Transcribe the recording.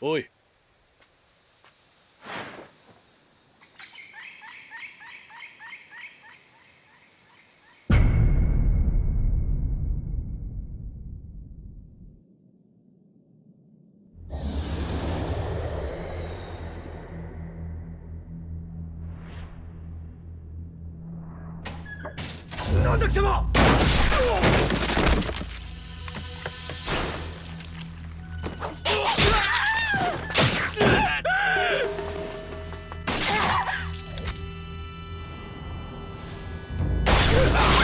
おい。なんだ貴様！you